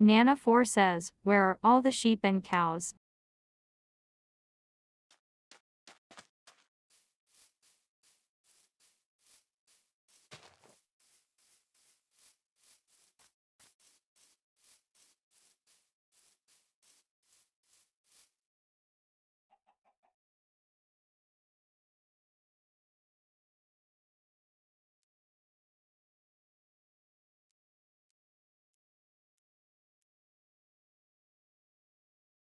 Nana 4 says, Where are all the sheep and cows?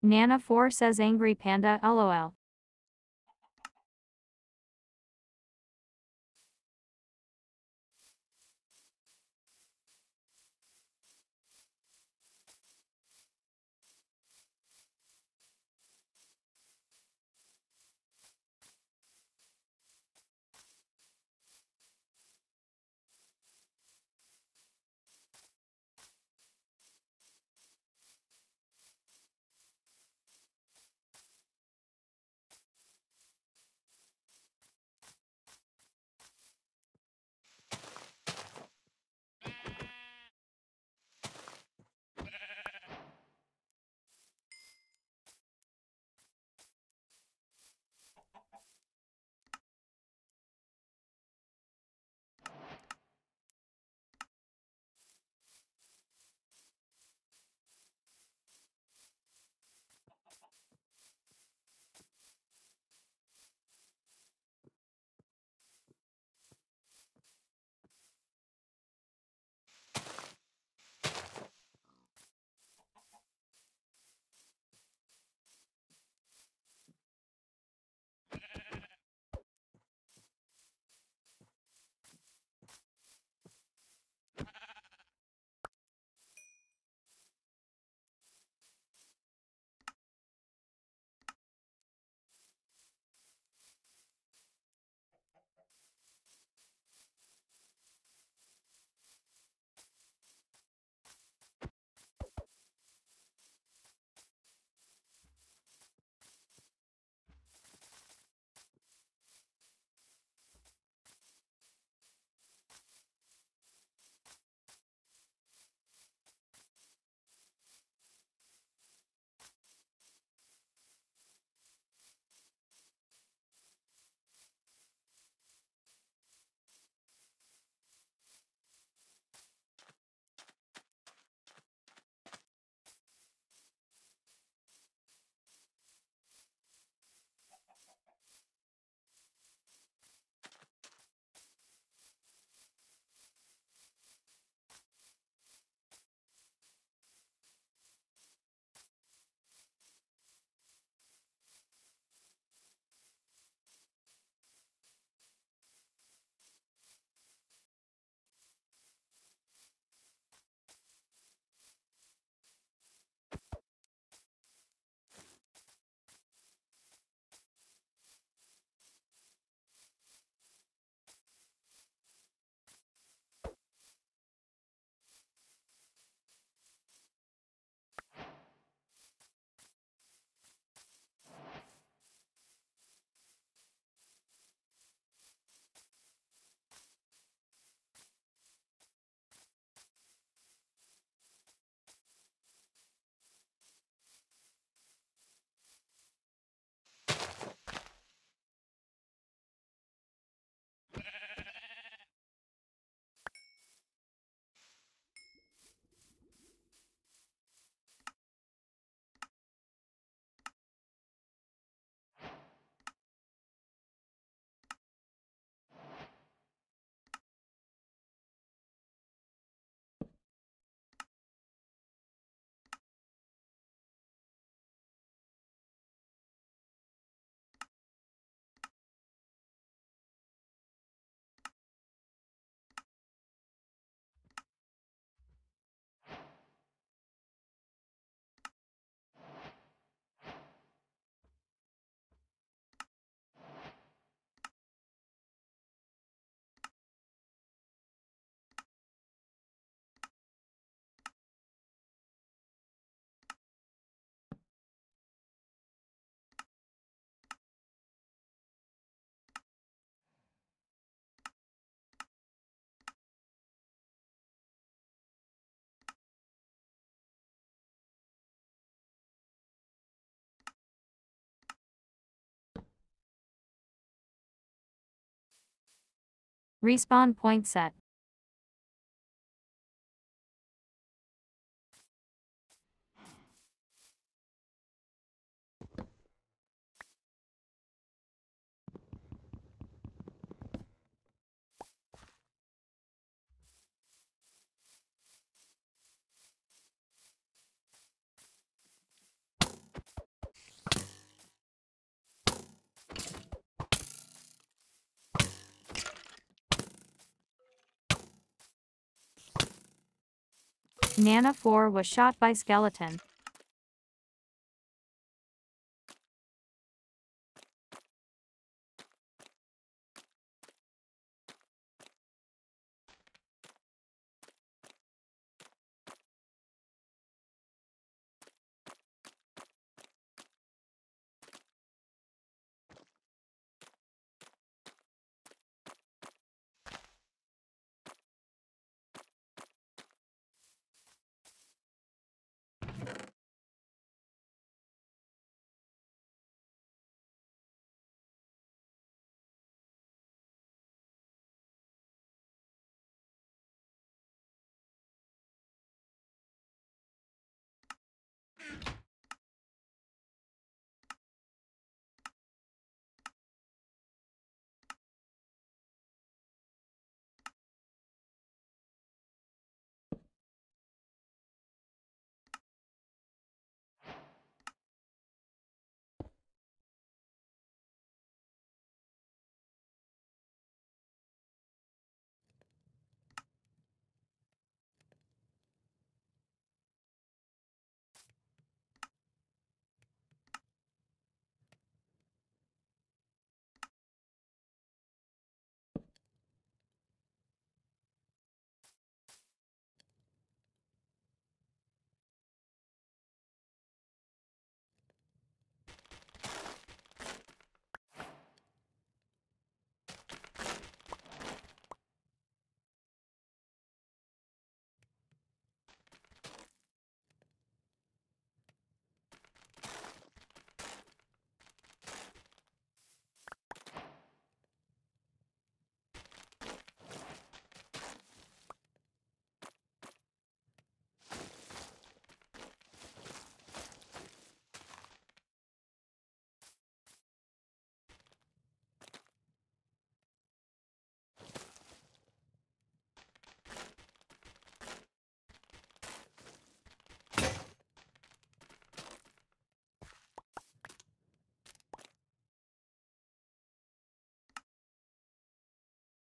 Nana 4 says angry panda lol. Respawn point set. Nana 4 was shot by skeleton.